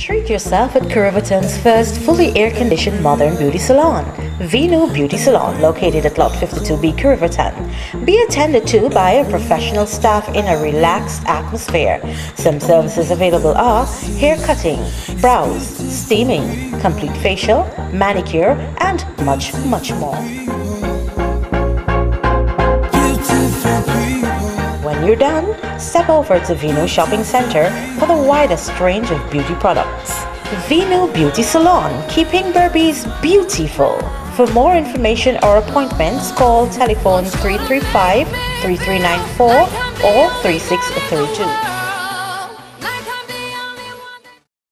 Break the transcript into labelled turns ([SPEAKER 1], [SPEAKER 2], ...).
[SPEAKER 1] Treat yourself at Corriverton's first fully air-conditioned modern beauty salon, Venu Beauty Salon, located at Lot 52B, Kirivatan. Be attended to by a professional staff in a relaxed atmosphere. Some services available are hair cutting, brows, steaming, complete facial, manicure, and much, much more. When you're done, step over to Venu Shopping Center for the widest range of beauty products. Venu Beauty Salon, keeping Berbice beautiful. For more information or appointments, call telephone 335 3394 or 3632.